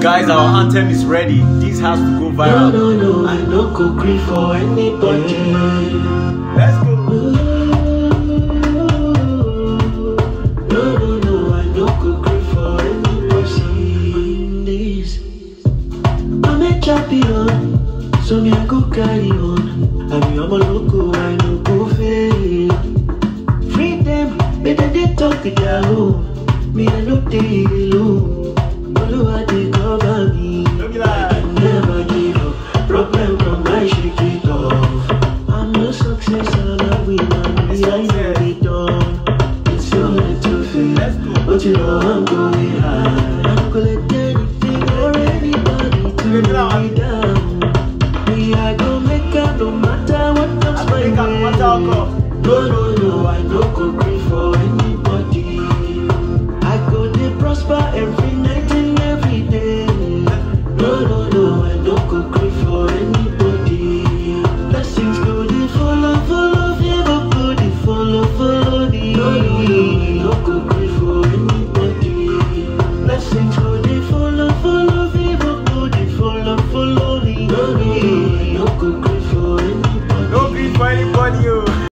Guys, our anthem is ready. This has to go viral. no, no, no, I no go gree for anybody. Let's go. No, no, no, I no go gree for anybody. This. I'm a champion, so me I go carry on. I be I'm a loco, I no go fail. Free them, better they talk it down. Me I no dey you I'm going high. Let anything or anybody to Look at that. me down. Me I go make up no matter what comes my think I'm what I'll way. No, no, no, I no go for anybody. I go prosper every night and every day. No, no, no, I no go for anybody. Blessings go dey follow, follow, favor go dey follow, follow me. No, no, no, I no go gree Don't be for anybody.